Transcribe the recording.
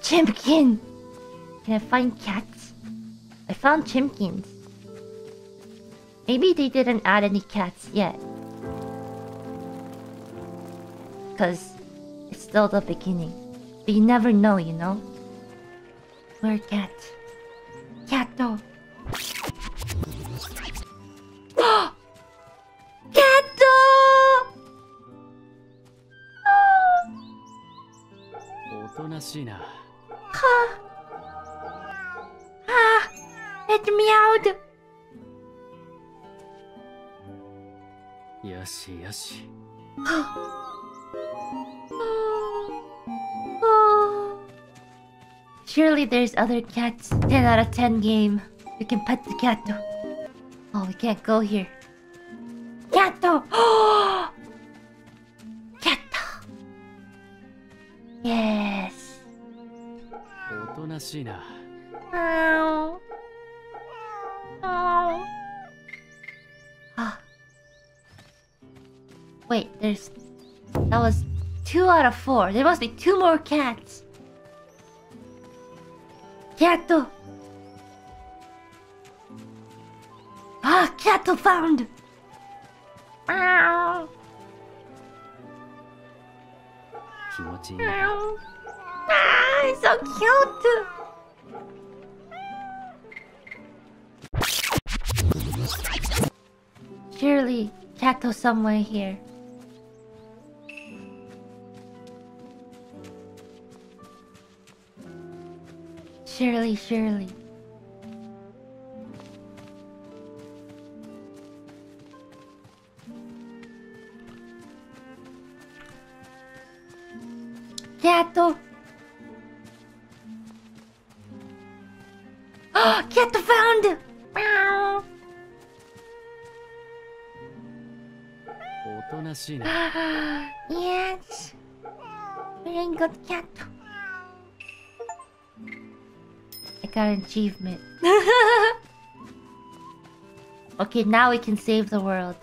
Chimkin! Can I find cats? I found chimkins. Maybe they didn't add any cats yet. Because it's still the beginning. But you never know, you know? Where cat? Cat though. cat though! おとなしいな Ah, it meowed. よしよし Surely there's other cats. 10 out of 10 game. We can pet the cat. Oh, we can't go here. おとなしいな Ow. Ow. Ah. Wait, there's. That was two out of four. There must be two more cats. Cat. Ah, cat found. Meow. 気持ちいい Meow. It's so cute. Surely, Kato somewhere here. Surely, surely. Kato! Get the found! Meow. yes. Very good cat. I got an achievement. okay, now we can save the world.